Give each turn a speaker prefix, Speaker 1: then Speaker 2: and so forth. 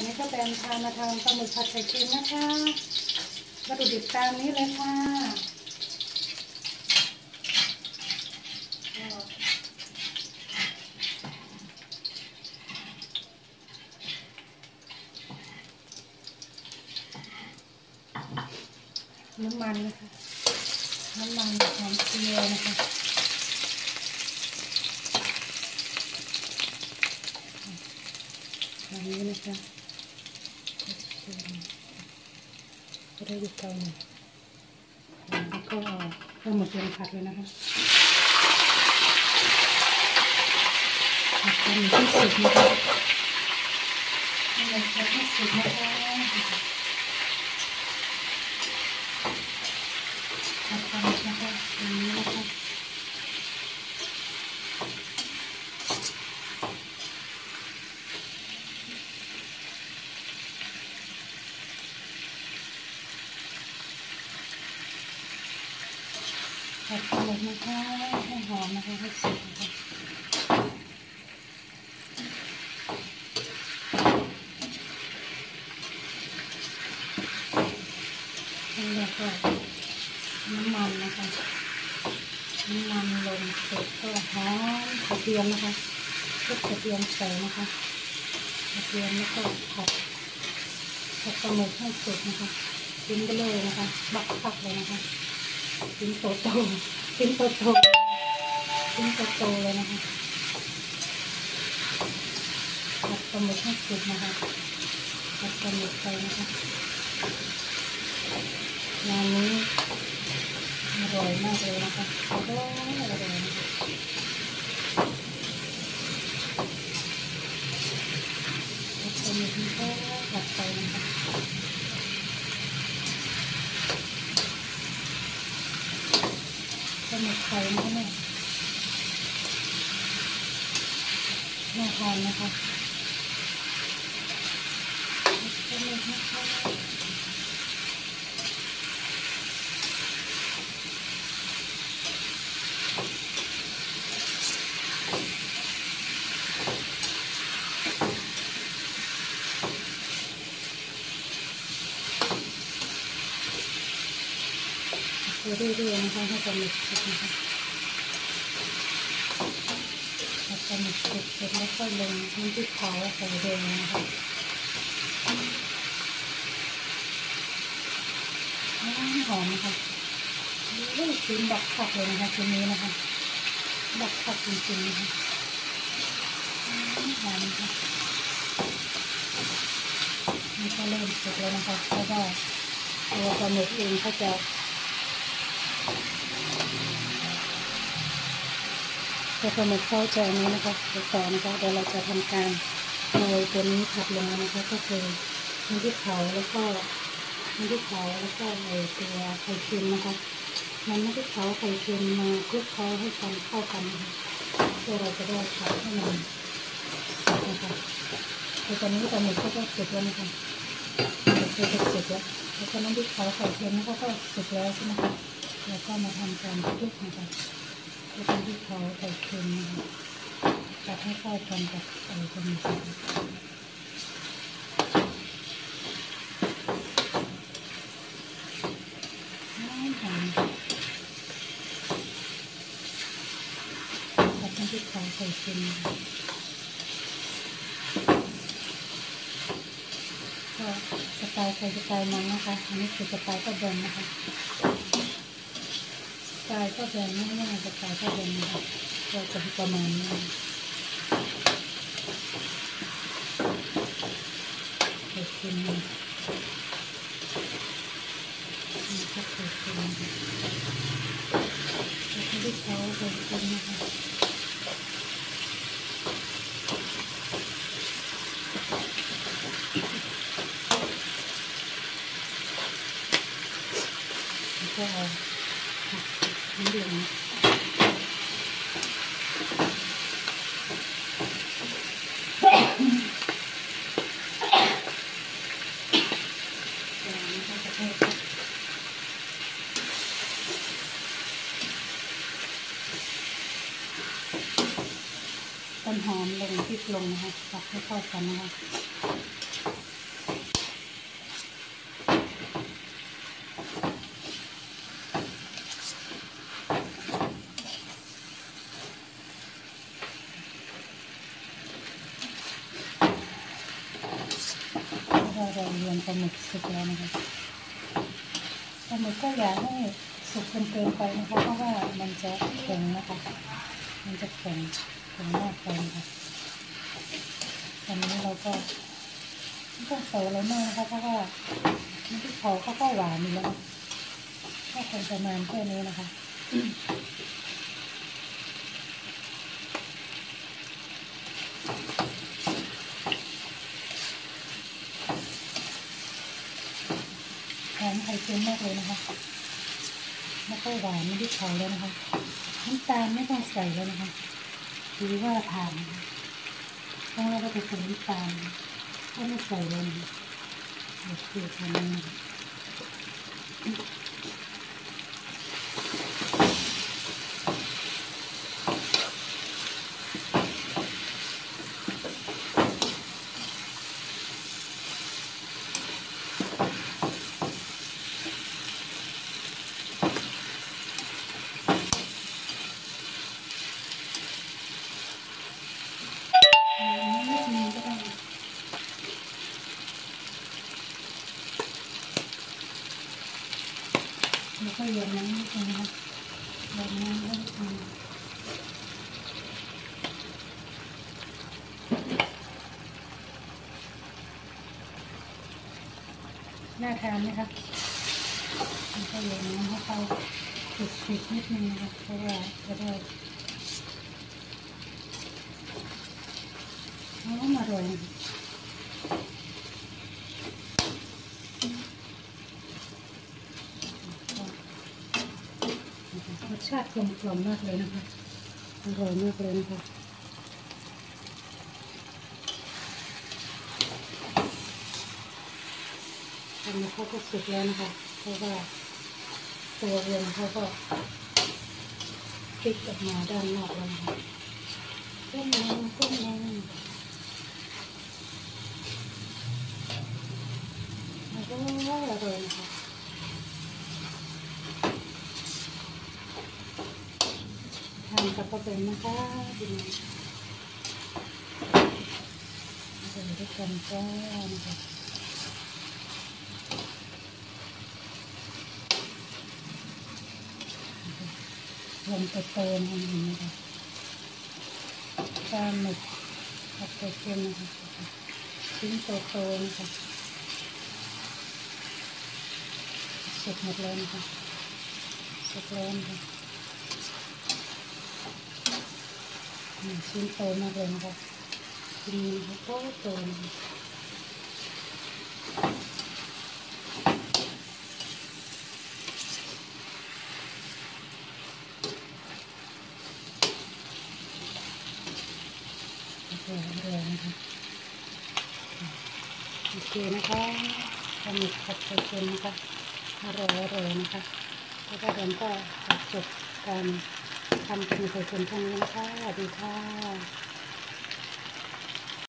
Speaker 1: วันนี้ก็แตนพามาทำปลาหมึกผัดไข่เค็มนะคะวัตถุดิบตามนี้เลยค่ะน้ำมันนะคะ น้ำมันหอมเจียวนะคะแบบนี้นะคะ ก็ได้ดูเตาหน่อยแล้วก็เอาข้าวหมกลงผัดเลยนะคะผัดจนที่สุดนะคะนี่เลยที่สุดนะคะผัดกันนะคะอย่างนี้นะคะ ผัดกันเลยนะคะให้หอมนะคะให้สุกนะคะแล้วก็น้ำมันนะคะน้ำมันลงเสร็จก็หอมกระเทียมนะคะก็กระเทียมใส่นะคะกระเทียมแล้วก็ผัดผัดปลาหมึกให้สุกนะคะกินไปเลยนะคะ บักปักเลยนะคะ ชิ้นโตโตชิ้นโตโตชิ้นโตโตเลยนะคะผัดปลาหมึกให้สุดนะคะผัดปลาหมึกไปนะคะงานนี้อร่อยมากเลยนะคะอร่อยอร่อยนะคะแล้วก็มีที่ก็ผัดไปนะคะสมุนไพรนะคะเนี่ย น่าทานนะคะสมุนนะคะไปเรื่อยๆนะคะให้ปลาหมึกสุกนะคะพอ ปลาหมึกสุกเสร็จแล้วก็ลงน้ำพริกเผาใส่แดงนะคะหอมหอมนะคะเฮ้ยชิ้นดักผักเลยนะคะชิ้นนี้นะคะดักผักจริงๆนะคะหอมหอมนะคะนี่ก็เริ่มสุกแล้วนะคะเพราะว่าตัวปลาหมึกเองเขาจะ พอปลาหมึกเข้าใจนี้นะคะต่อนะคะเดี๋ยวเราจะทำการโรยตัวนี้ผัดลงมานะคะ ก็คือน้ำพริกเผาแล้วก็น้ำพริกเผาแล้วก็ไอตัวไข่เค็มนะคะนำน้ำพริกเผาไข่เค็มมาคลุกเคล้าให้กันเข้ากันนะคะเพื่อเราจะได้ผัดให้มันนะคะแต่ตอนนี้ปลาหมึกก็ก็สุกแล้วนะคะเดี๋ยวจะสุกแล้วแล้วก็น้ำพริกเผาไข่เค็มก็ก็สุกแล้วใช่ไหมคะแล้วก็มาทำการคลุกนะคะ จะเป็นที่เขาใส่เค็มนะคะตัดให้เข้ากันกับไอ้ตรงนี้ค่ะหอมหอมตัดให้ที่เขาใส่เค็มก็สไตล์ใครสไตล์มันนะคะ อันนี้คือสไตล์ก็แบนนะคะ สไตล์ก็แบนง่ายๆจะขายข้าวแกงนะคะก็จะประมาณนี้เผ็ดขึ้นมนี่ก็เผ็ดขึ้นมาแล้วก็ที่เขาเผ็ดขึ้นนะคะ ต้นหอมลงพริกลงนะคะสักให้เข้ากันนะคะเราเรียนปลาหมึกสุกแล้วนะคะปลาหมึกก็อย่าให้สุกเกินไปนะคะ เพราะว่ามันจะแข็งนะคะ มันจะแข็ง แข็งมากไปนะคะตอนนี้เราก็ไม่ต้องใส่อะไรมากนะคะเพราะว่าน้ำพริกเผาเขาก็หวานอยู่แล้วก็คงประมาณแค่นี้นะคะหอมไข่เค็มมากเลยนะคะแล้วก็หวานไม่ได้เผาแล้วนะคะน้ำตาลไม่ต้องใส่แล้วนะคะ หรือว่าผ่านต้องเราก็จะใส่น้ำตาลก็ไม่ใส่เลยนะคะโอเคทำนี้นะคะอืมนิดนึงก็ได้ แล้วก็เยียบน้ำนิดนึงนะคะเยียบน้ำนิดนึงน่าทานไหมคะแล้วก็เยียบน้ำให้เขาติดๆนิดนึงนะคะเพราะว่าจะได้อร่อย รสชาติกลมกล่อมมากเลยนะคะอร่อยมากเลยนะคะทำมาเขาก็สุกแล้วนะคะเพราะว่าตัวเรือนเขาก็พลิกออกมาด้านนอกแล้วนะคะก้มลงก้มลงแล้วก็อร่อยนะคะ ทานกับกระเป็นนะคะดีอร่ด้วยกันจ้านะคะลมโตๆนะคะอย่างนี้ค่ะปลาหมึกผัดไข่เค็มนะคะชิ้นโตๆนะคะสุกหมดเลยนะคะสุกแล้วนะคะอืม ชิ้นโตมากเลยนะคะชิ้นนี้นะคะโตโตนะคะโอเคเลยนะคะโอเคนะคะปลาหมึกผัดไข่เค็มนะคะอร่อยอร่อยนะคะแล้วก็เดินก็จบการ ทำกินใส่เค็มเท่านี้นะคะดีค่ะ